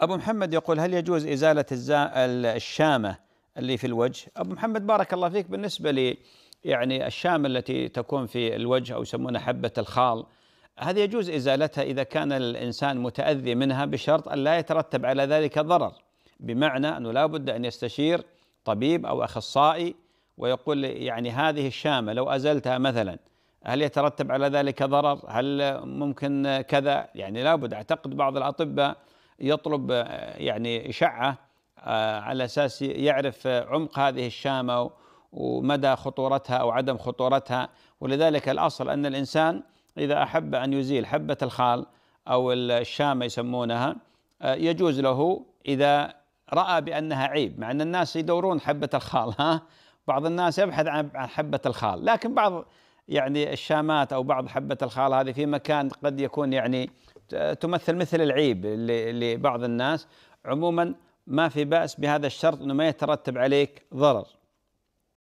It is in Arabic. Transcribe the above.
أبو محمد يقول هل يجوز إزالة الشامة اللي في الوجه؟ أبو محمد بارك الله فيك بالنسبة لي يعني الشامة التي تكون في الوجه أو يسمونها حبة الخال هذه يجوز إزالتها إذا كان الإنسان متأذي منها بشرط أن لا يترتب على ذلك ضرر بمعنى أنه لا بد أن يستشير طبيب أو أخصائي ويقول يعني هذه الشامة لو أزلتها مثلا هل يترتب على ذلك ضرر؟ هل ممكن كذا؟ يعني لابد أعتقد بعض الأطباء يطلب يعني إشعة آه، على أساس يعرف عمق هذه الشامة ومدى خطورتها أو عدم خطورتها. ولذلك الأصل أن الإنسان إذا أحب أن يزيل حبة الخال أو الشامة يسمونها آه، يجوز له إذا رأى بأنها عيب مع أن الناس يدورون حبة الخال ها؟ بعض الناس يبحث عن حبة الخال لكن بعض يعني الشامات أو بعض حبة الخال هذه في مكان قد يكون يعني تمثل مثل العيب لبعض الناس. عموما ما في بأس بهذا الشرط أنه ما يترتب عليك ضرر.